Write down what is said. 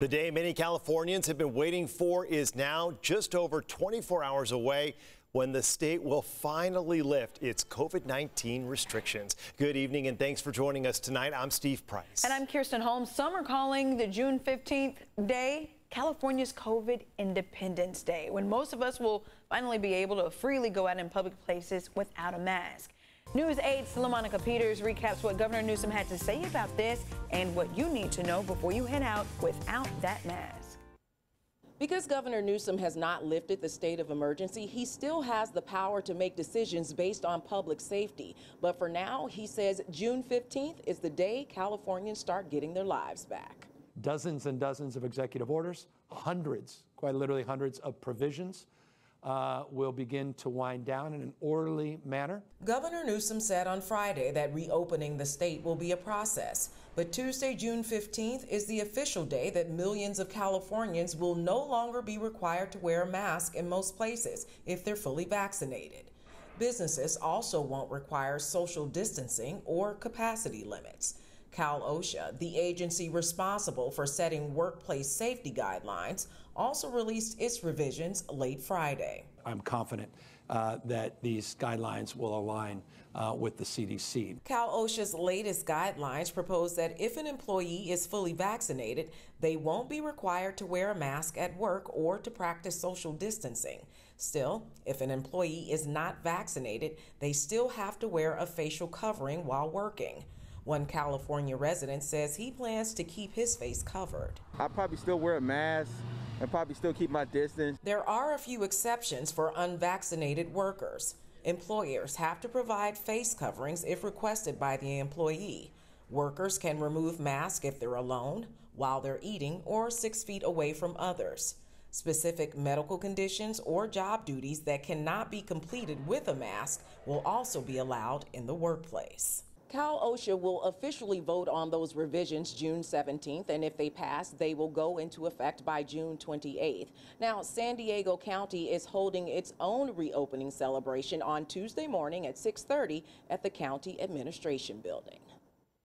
The day many Californians have been waiting for is now just over 24 hours away when the state will finally lift its COVID 19 restrictions. Good evening and thanks for joining us tonight. I'm Steve Price. And I'm Kirsten Holmes. Some are calling the June 15th day California's COVID Independence Day, when most of us will finally be able to freely go out in public places without a mask. News 8's LaMonica Peters recaps what Governor Newsom had to say about this and what you need to know before you head out without that mask. Because Governor Newsom has not lifted the state of emergency, he still has the power to make decisions based on public safety. But for now, he says June 15th is the day Californians start getting their lives back. Dozens and dozens of executive orders, hundreds, quite literally hundreds of provisions uh, will begin to wind down in an orderly manner. Governor Newsom said on Friday that reopening the state will be a process. But Tuesday, June 15th, is the official day that millions of Californians will no longer be required to wear a mask in most places if they're fully vaccinated. Businesses also won't require social distancing or capacity limits. Cal OSHA, the agency responsible for setting workplace safety guidelines, also released its revisions late Friday. I'm confident uh, that these guidelines will align uh, with the CDC. Cal OSHA's latest guidelines propose that if an employee is fully vaccinated, they won't be required to wear a mask at work or to practice social distancing. Still, if an employee is not vaccinated, they still have to wear a facial covering while working. One California resident says he plans to keep his face covered. I probably still wear a mask and probably still keep my distance. There are a few exceptions for unvaccinated workers. Employers have to provide face coverings if requested by the employee. Workers can remove masks if they're alone, while they're eating, or six feet away from others. Specific medical conditions or job duties that cannot be completed with a mask will also be allowed in the workplace. Cal OSHA will officially vote on those revisions June 17th, and if they pass, they will go into effect by June 28th. Now, San Diego County is holding its own reopening celebration on Tuesday morning at 6:30 at the County Administration Building.